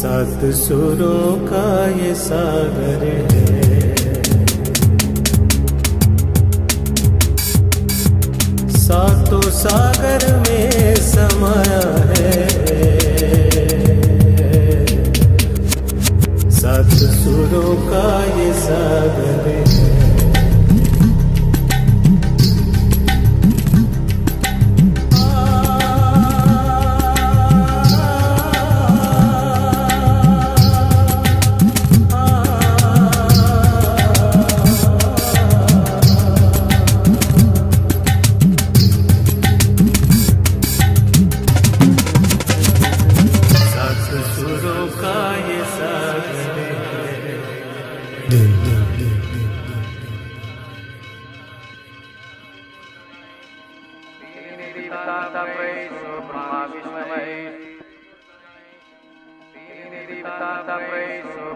सात सुरों का ये सागर है। सातों सागर में समाया है। सात सुरों का ये सागर है।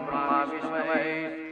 Brahma Vishnu